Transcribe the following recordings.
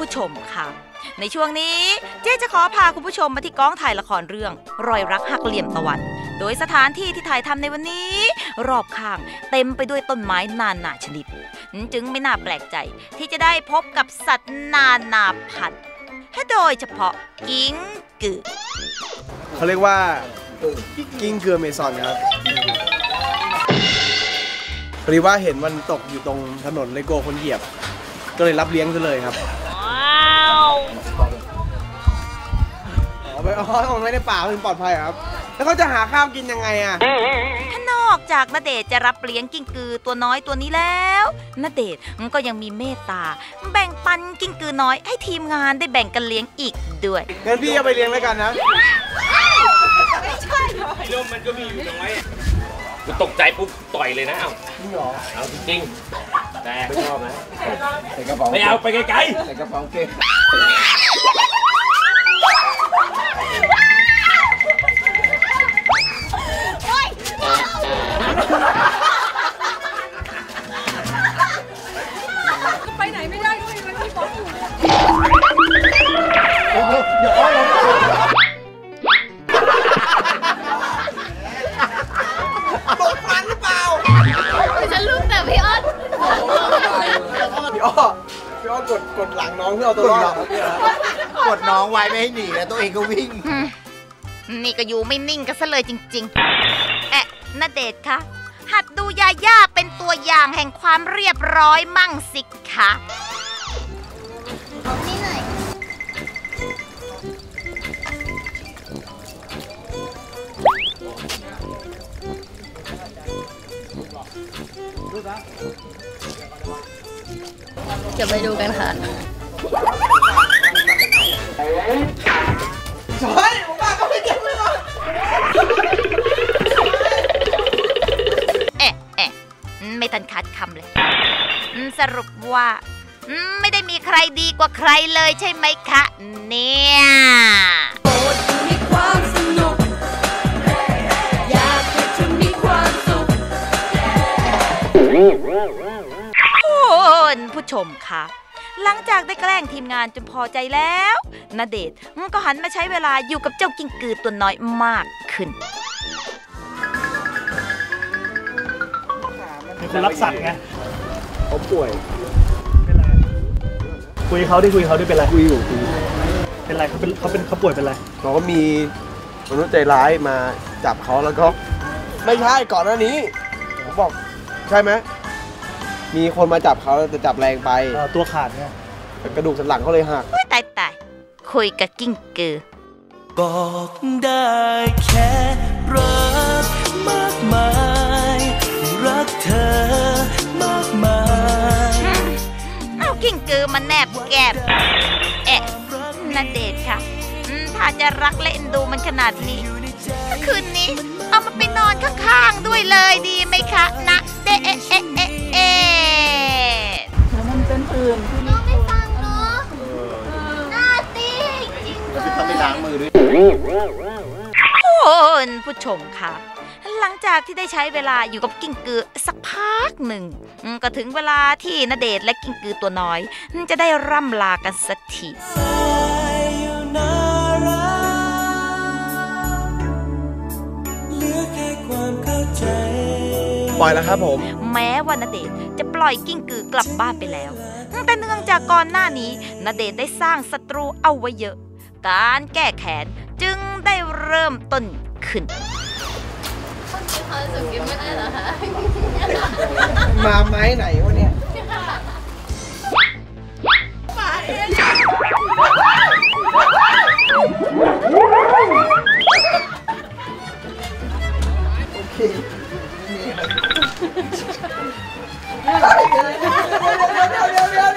ผู้ชมค่ะ ในช่วงนี้เจ๊จะขอพาคุณผู้ชมมาที่กองถ่ายละครเรื่อง รอยรักหักเหลี่ยมตะวัน โดยสถานที่ที่ถ่ายทำในวันนี้ รอบข้างเต็มไปด้วยต้นไม้นานาชนิด จึงไม่น่าแปลกใจที่จะได้พบกับสัตว์นานาพันธุ์โดยเฉพาะกิ้งกือเขาเรียกว่ากิ้งเกลือเมซอนครับพอดีว่าเห็นมันตกอยู่ตรงถนนเลยกลัวคนเหยียบ ก็เลยรับเลี้ยงซะเลยครับ อ๋อไม่อ๋อมันไม่ได้ป่ามันปลอดภัยเหรอครับ แล้วเขาจะหาข้าวกินยังไงอะถ้านอกจากณเดชจะรับเลี้ยงกิ้งกือตัวน้อยตัวนี้แล้วณเดชน์ก็ยังมีเมตตา แบ่งปันกิ้งกือน้อยให้ทีมงานได้แบ่งกันเลี้ยงอีกด้วยงั้นพี่เอาไปเลี้ยงแล้วกันนะเรื่องมันก็มีอยู่น้อยอะกูตกใจปุ๊บต่อยเลยนะเอ้าจริงเหรอเอาจริงแต่ไม่ชอบนะใส่กระเป๋าไม่เอาไปไกลใส่กระเป๋าเก่ง นไม่ได้ด้วยมันมีบอสอยู่เดี๋ยวอ้อยตกมันหรือเปล่าฉันลืมแต่พี่อ้อนพี่อ้อพี่อ้อกดกดหลังน้องเพื่อเอาตัวรอดครับพี่อ้อกดน้องไว้ไม่ให้หนีแล้วตัวเองก็วิ่ง นี่ก็อยู่ไม่นิ่งกันซะเลยจริง ๆ แอะณเดชน์คะ หัดดูยาย่าเป็นตัวอย่างแห่งความเรียบร้อยมั่งสิคะนี่หน่อยเดี๋ยวไปดูกันค่ะ ดคำเลยอืมสรุปว่าอืมไม่ได้มีใครดีกว่าใครเลยใช่ไหมคะ เนี่ยมีความสนุกอยากให้คุณมีความสุขคุณผู้ชมคะหลังจากได้แกล้งทีมงานจนพอใจแล้วณเดชน์ก็หันมาใช้เวลาอยู่กับเจ้ากิ้งกือตัวน้อยมากขึ้น มีคนรักสัตว์ไงเขาป่วย เป็นไรอะคุยเขาดิคุยเขาดิเป็นไร คุยอยู่คุยอยู่เป็นไรเขาเป็นเขาเป็นเขาป่วยเป็นไรเขาก็มีมนุษย์ใจร้ายมาจับเขาแล้วก็ ไม่ใช่ก่อนหน้านี้ผมบอกใช่ไหมมีคนมาจับเขาแต่จับแรงไปเอ่อตัวขาดไงกระดูกสันหลังเขาเลยหัก อุ๊ยตายตายคุยกับกิ้งกือ บอกได้แค่รักมากมายรัก เธอมากมายเอากิ้งกือมาแนบแก้มเอ๊ะนาเดชน์ค่ะอืมถ้าจะรักและเอ็นดูมันขนาดนี้คืนนี้ เอามาไปนอนข้างๆด้วยเลยดีไหมคะนะเดเอะเอะเอะเอะน้องไม่ฟังเนาะหน้าตีจริงๆเลยต้องไปล้างมือด้วยคุณผู้ชมค่ะ หลังจากที่ได้ใช้เวลาอยู่กับกิ้งกือสักพักหนึ่งอืมก็ถึงเวลาที่นเดชน์และกิ้งกือตัวน้อย จะได้ร่ำลากันสักทีอยู่น่ารักเหลือแค่ความเข้าใจปล่อยแล้วครับผม แม้ว่าณเดชน์จะปล่อยกิ้งกือกลับบ้านไปแล้ว แต่เนื่องจากก่อนหน้านี้ณเดชน์ได้สร้างศัตรูเอาไว้เยอะ การแก้แค้นจึงได้เริ่มต้นขึ้น ความสุขกินไม่ได้เหรอคะมาไม้ไหนวะเนี่ยโ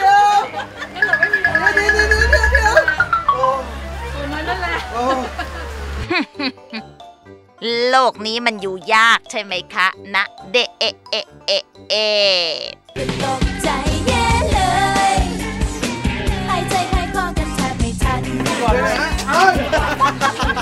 โลกนี้มันอยู่ยากใช่ไหมคะนะเดเอเอเอเอตกใจแเลยอนแทอนะ